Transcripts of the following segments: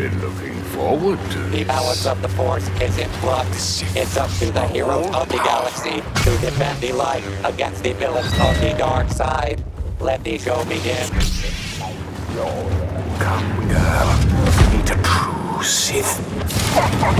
been looking forward to The balance of the Force is in flux. It's up to the heroes of the galaxy to defend the light against the villains of the dark side. Let the show begin. Come, girl. Meet a true Sith.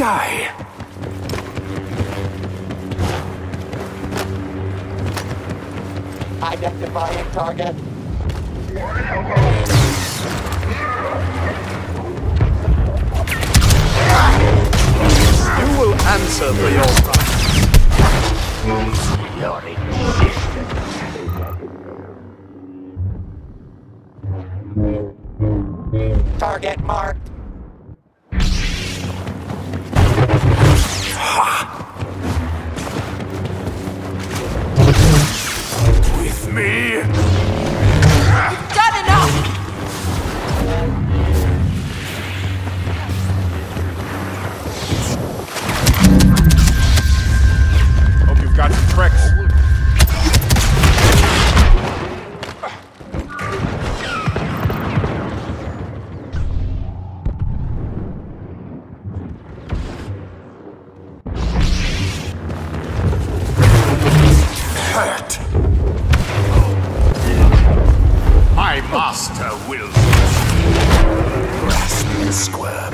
Die. Identifying target. You will answer for your master will. Grasp and squirm.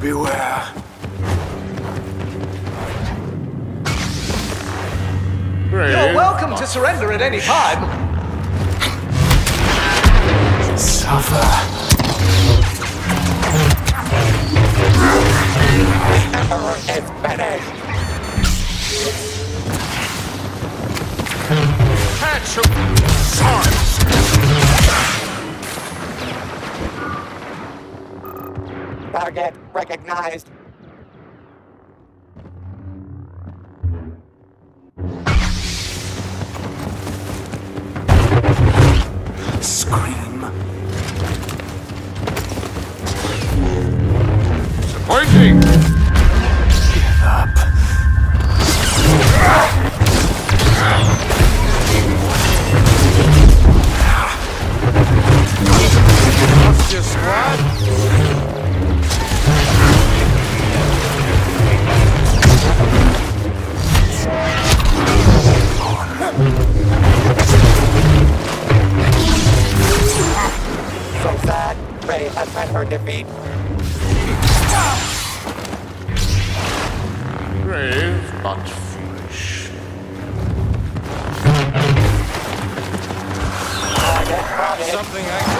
Beware. You're welcome to surrender at any time. Suffer. Emperor is finished. Catch him. Sarge. Target recognized. Scream. Disappointing. But foolish. Something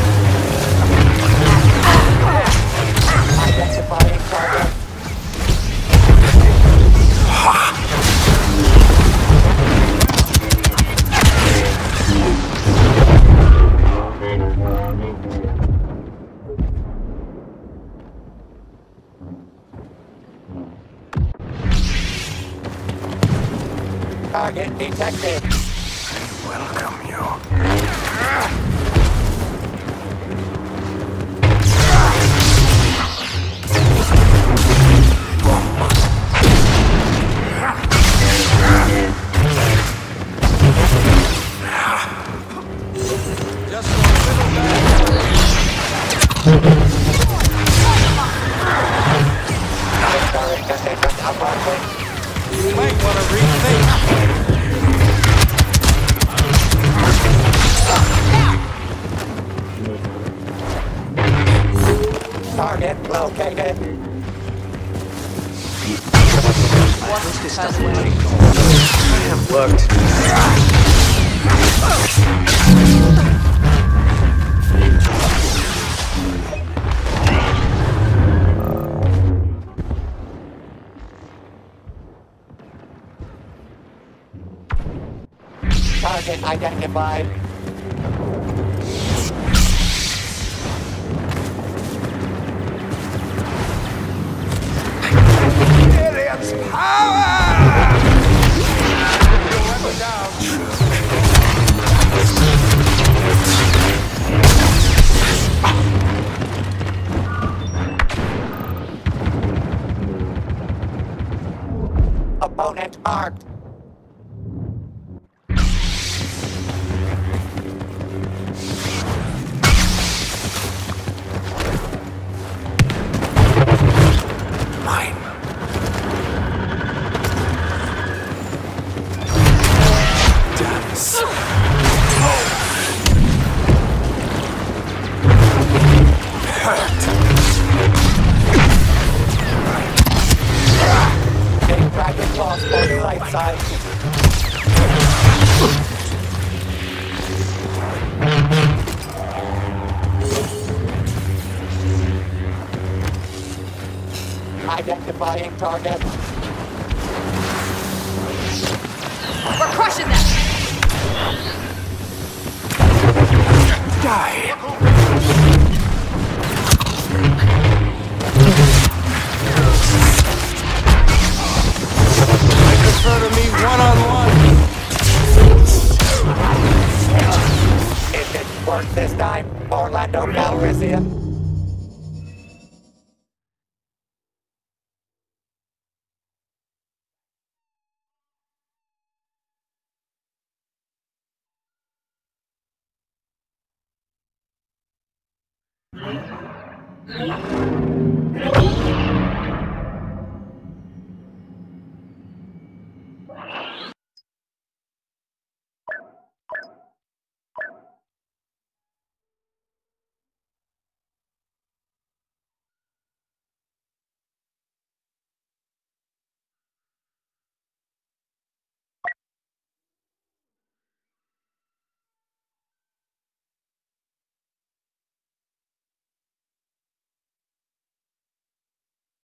Target detected. Welcome you. Just a little bit. Target located. Worked. Target identified. Power! On the right side. Identifying target. We're crushing them! Die. Prefer one-on-one. It didn't this time. Orlando Calrissian.